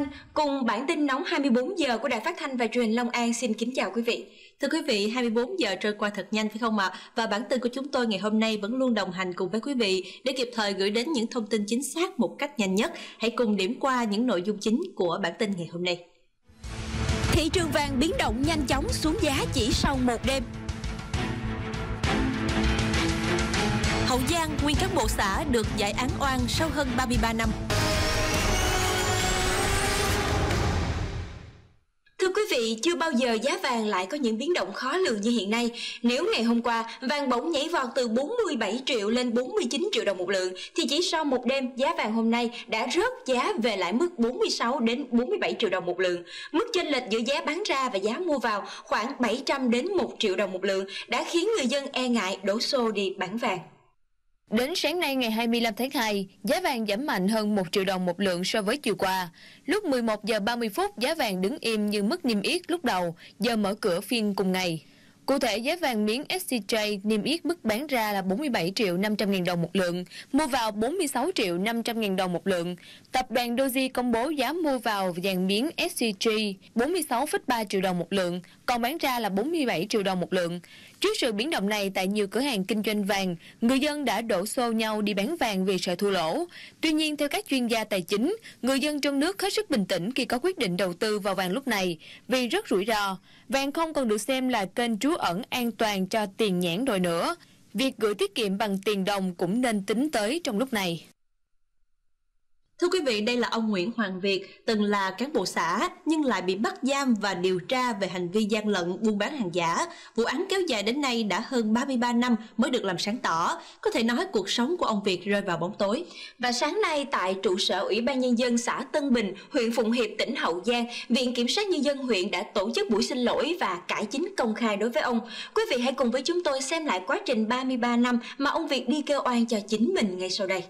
Thanh cùng bản tin nóng 24 giờ của Đài Phát thanh và Truyền hình Long An xin kính chào quý vị. Thưa quý vị, 24 giờ trôi qua thật nhanh phải không ạ? Và bản tin của chúng tôi ngày hôm nay vẫn luôn đồng hành cùng với quý vị để kịp thời gửi đến những thông tin chính xác một cách nhanh nhất. Hãy cùng điểm qua những nội dung chính của bản tin ngày hôm nay. Thị trường vàng biến động nhanh chóng xuống giá chỉ sau một đêm. Hậu Giang, nguyên cán bộ xã được giải án oan sau hơn 33 năm. Vị, chưa bao giờ giá vàng lại có những biến động khó lường như hiện nay. Nếu ngày hôm qua vàng bỗng nhảy vọt từ 47 triệu lên 49 triệu đồng một lượng, thì chỉ sau một đêm giá vàng hôm nay đã rớt giá về lại mức 46 đến 47 triệu đồng một lượng. Mức chênh lệch giữa giá bán ra và giá mua vào khoảng 700 đến 1 triệu đồng một lượng đã khiến người dân e ngại đổ xô đi bán vàng. Đến sáng nay ngày 25 tháng 2, giá vàng giảm mạnh hơn 1 triệu đồng một lượng so với chiều qua. Lúc 11 giờ 30 phút, giá vàng đứng im như mức niêm yết lúc đầu, giờ mở cửa phiên cùng ngày. Cụ thể, giá vàng miếng SCJ niêm yết mức bán ra là 47 triệu 500 ngàn đồng một lượng, mua vào 46 triệu 500 ngàn đồng một lượng. Tập đoàn Doji công bố giá mua vào vàng miếng SCJ 46,3 triệu đồng một lượng, còn bán ra là 47 triệu đồng một lượng. Trước sự biến động này tại nhiều cửa hàng kinh doanh vàng, người dân đã đổ xô nhau đi bán vàng vì sợ thua lỗ. Tuy nhiên, theo các chuyên gia tài chính, người dân trong nước hết sức bình tĩnh khi có quyết định đầu tư vào vàng lúc này vì rất rủi ro. Vàng không còn được xem là kênh trú ẩn an toàn cho tiền nhãn rồi nữa. Việc gửi tiết kiệm bằng tiền đồng cũng nên tính tới trong lúc này. Thưa quý vị, đây là ông Nguyễn Hoàng Việt, từng là cán bộ xã nhưng lại bị bắt giam và điều tra về hành vi gian lận buôn bán hàng giả. Vụ án kéo dài đến nay đã hơn 33 năm mới được làm sáng tỏ. Có thể nói cuộc sống của ông Việt rơi vào bóng tối. Và sáng nay tại trụ sở Ủy ban Nhân dân xã Tân Bình, huyện Phụng Hiệp, tỉnh Hậu Giang, Viện Kiểm sát Nhân dân huyện đã tổ chức buổi xin lỗi và cải chính công khai đối với ông. Quý vị hãy cùng với chúng tôi xem lại quá trình 33 năm mà ông Việt đi kêu oan cho chính mình ngay sau đây.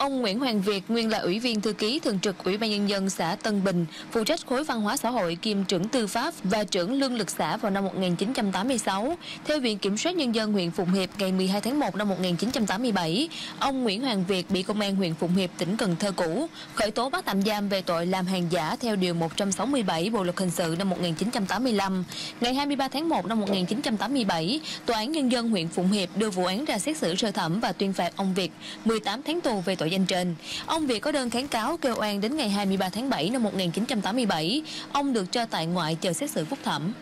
Ông Nguyễn Hoàng Việt, nguyên là Ủy viên Thư ký Thường trực Ủy ban Nhân dân xã Tân Bình, phụ trách khối văn hóa xã hội kiêm trưởng tư pháp và trưởng lương lực xã vào năm 1986. Theo Viện Kiểm soát Nhân dân huyện Phụng Hiệp ngày 12 tháng 1 năm 1987, ông Nguyễn Hoàng Việt bị Công an huyện Phụng Hiệp, tỉnh Cần Thơ cũ, khởi tố bắt tạm giam về tội làm hàng giả theo Điều 167 Bộ Luật Hình sự năm 1985. Ngày 23 tháng 1 năm 1987, Tòa án Nhân dân huyện Phụng Hiệp đưa vụ án ra xét xử sơ thẩm và tuyên phạt ông Việt 18 tháng tù về tội danh trên. Ông Việt có đơn kháng cáo kêu oan đến ngày 23 tháng 7 năm 1987. Ông được cho tại ngoại chờ xét xử phúc thẩm.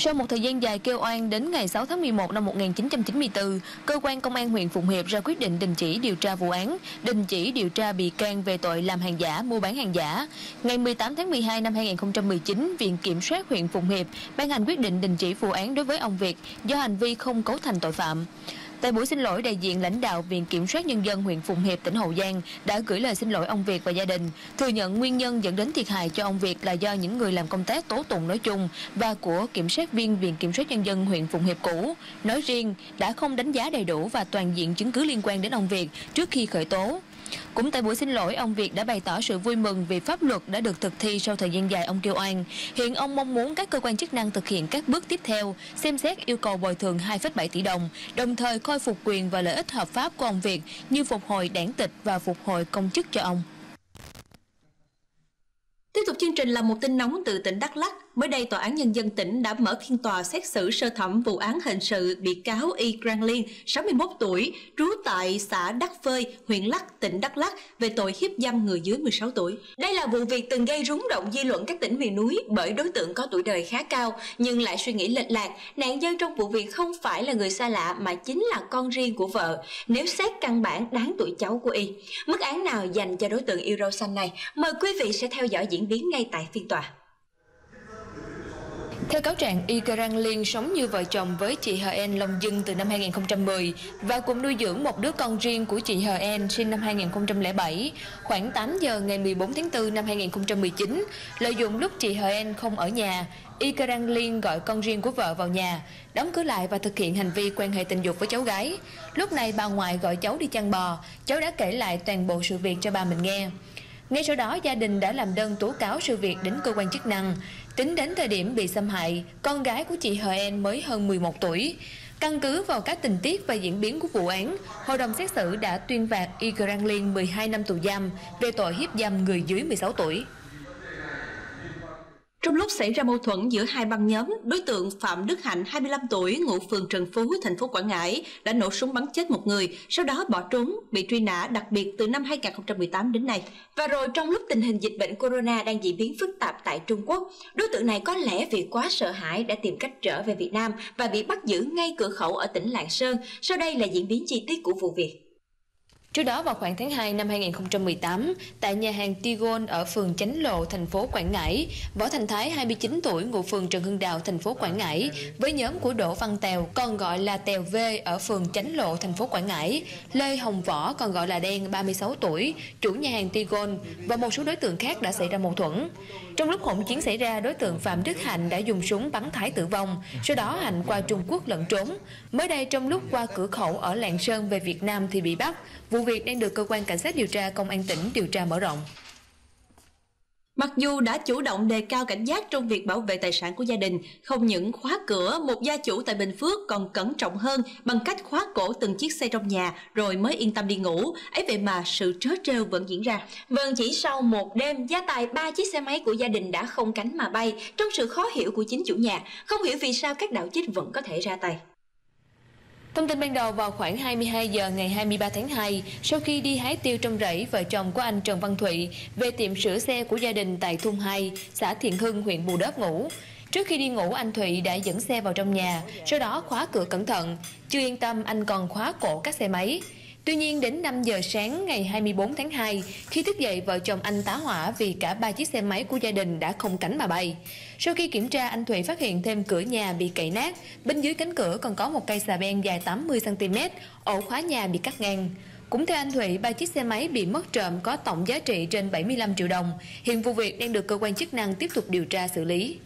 Sau một thời gian dài kêu oan đến ngày 6 tháng 11 năm 1994, cơ quan công an huyện Phụng Hiệp ra quyết định đình chỉ điều tra vụ án, đình chỉ điều tra bị can về tội làm hàng giả, mua bán hàng giả. Ngày 18 tháng 12 năm 2019, Viện Kiểm soát huyện Phụng Hiệp ban hành quyết định đình chỉ vụ án đối với ông Việt do hành vi không cấu thành tội phạm. Tại buổi xin lỗi, đại diện lãnh đạo Viện Kiểm soát Nhân dân huyện Phụng Hiệp, tỉnh Hậu Giang đã gửi lời xin lỗi ông Việt và gia đình, thừa nhận nguyên nhân dẫn đến thiệt hại cho ông Việt là do những người làm công tác tố tụng nói chung và của Kiểm sát viên Viện Kiểm soát Nhân dân huyện Phụng Hiệp cũ nói riêng đã không đánh giá đầy đủ và toàn diện chứng cứ liên quan đến ông Việt trước khi khởi tố. Cũng tại buổi xin lỗi, ông Việt đã bày tỏ sự vui mừng vì pháp luật đã được thực thi sau thời gian dài ông kêu oan. Hiện ông mong muốn các cơ quan chức năng thực hiện các bước tiếp theo, xem xét yêu cầu bồi thường 2,7 tỷ đồng, đồng thời khôi phục quyền và lợi ích hợp pháp của ông Việt như phục hồi đảng tịch và phục hồi công chức cho ông. Tiếp tục chương trình là một tin nóng từ tỉnh Đắk Lắk. Mới đây, Tòa án Nhân dân tỉnh đã mở phiên tòa xét xử sơ thẩm vụ án hình sự bị cáo Y Grang Liên, 61 tuổi, trú tại xã Đắc Phơi, huyện Lắc, tỉnh Đắk Lắk về tội hiếp dâm người dưới 16 tuổi. Đây là vụ việc từng gây rúng động dư luận các tỉnh miền núi bởi đối tượng có tuổi đời khá cao nhưng lại suy nghĩ lệch lạc. Nạn nhân trong vụ việc không phải là người xa lạ mà chính là con riêng của vợ. Nếu xét căn bản đáng tuổi cháu của Y, mức án nào dành cho đối tượng yêu râu xanh này? Mời quý vị sẽ theo dõi diễn biến ngay tại phiên tòa. Theo cáo trạng, Y Karang Liên sống như vợ chồng với chị Hờ En Long Dưng từ năm 2010 và cùng nuôi dưỡng một đứa con riêng của chị Hờ En sinh năm 2007. Khoảng 8 giờ ngày 14 tháng 4 năm 2019, lợi dụng lúc chị Hờ En không ở nhà, Y Karang Liên gọi con riêng của vợ vào nhà, đóng cửa lại và thực hiện hành vi quan hệ tình dục với cháu gái. Lúc này bà ngoại gọi cháu đi chăn bò, cháu đã kể lại toàn bộ sự việc cho bà mình nghe. Ngay sau đó, gia đình đã làm đơn tố cáo sự việc đến cơ quan chức năng. Tính đến thời điểm bị xâm hại, con gái của chị Hờ En mới hơn 11 tuổi. Căn cứ vào các tình tiết và diễn biến của vụ án, Hội đồng xét xử đã tuyên phạt Y Grang Liên 12 năm tù giam về tội hiếp dâm người dưới 16 tuổi. Trong lúc xảy ra mâu thuẫn giữa hai băng nhóm, đối tượng Phạm Đức Hạnh, 25 tuổi, ngụ phường Trần Phú, thành phố Quảng Ngãi, đã nổ súng bắn chết một người, sau đó bỏ trốn, bị truy nã đặc biệt từ năm 2018 đến nay. Và rồi trong lúc tình hình dịch bệnh corona đang diễn biến phức tạp tại Trung Quốc, đối tượng này có lẽ vì quá sợ hãi đã tìm cách trở về Việt Nam và bị bắt giữ ngay cửa khẩu ở tỉnh Lạng Sơn. Sau đây là diễn biến chi tiết của vụ việc. Trước đó vào khoảng tháng 2 năm 2018, tại nhà hàng Tigon ở phường Chánh Lộ, thành phố Quảng Ngãi, Võ Thành Thái 29 tuổi ngụ phường Trần Hưng Đạo, thành phố Quảng Ngãi, với nhóm của Đỗ Văn Tèo, còn gọi là Tèo V ở phường Chánh Lộ, thành phố Quảng Ngãi, Lê Hồng Võ còn gọi là Đen 36 tuổi, chủ nhà hàng Tigon và một số đối tượng khác đã xảy ra mâu thuẫn. Trong lúc hỗn chiến xảy ra, đối tượng Phạm Đức Hạnh đã dùng súng bắn Thái tử vong, sau đó Hạnh qua Trung Quốc lẫn trốn. Mới đây trong lúc qua cửa khẩu ở Lạng Sơn về Việt Nam thì bị bắt. Vụ việc đang được cơ quan cảnh sát điều tra công an tỉnh điều tra mở rộng. Mặc dù đã chủ động đề cao cảnh giác trong việc bảo vệ tài sản của gia đình, không những khóa cửa, một gia chủ tại Bình Phước còn cẩn trọng hơn bằng cách khóa cổ từng chiếc xe trong nhà rồi mới yên tâm đi ngủ. ấy vậy mà sự trớ trêu vẫn diễn ra. Vâng, chỉ sau một đêm, gia tài ba chiếc xe máy của gia đình đã không cánh mà bay trong sự khó hiểu của chính chủ nhà. Không hiểu vì sao các đạo chích vẫn có thể ra tay. Thông tin ban đầu vào khoảng 22 giờ ngày 23 tháng 2, sau khi đi hái tiêu trong rẫy, vợ chồng của anh Trần Văn Thụy về tiệm sửa xe của gia đình tại thôn 2, xã Thiện Hưng, huyện Bù Đốp ngủ. Trước khi đi ngủ, anh Thụy đã dẫn xe vào trong nhà, sau đó khóa cửa cẩn thận. Chưa yên tâm, anh còn khóa cổ các xe máy. Tuy nhiên đến 5 giờ sáng ngày 24 tháng 2, khi thức dậy vợ chồng anh tá hỏa vì cả ba chiếc xe máy của gia đình đã không cánh mà bay. Sau khi kiểm tra, anh Thụy phát hiện thêm cửa nhà bị cậy nát, bên dưới cánh cửa còn có một cây xà beng dài 80cm, ổ khóa nhà bị cắt ngang. Cũng theo anh Thụy, ba chiếc xe máy bị mất trộm có tổng giá trị trên 75 triệu đồng. Hiện vụ việc đang được cơ quan chức năng tiếp tục điều tra xử lý.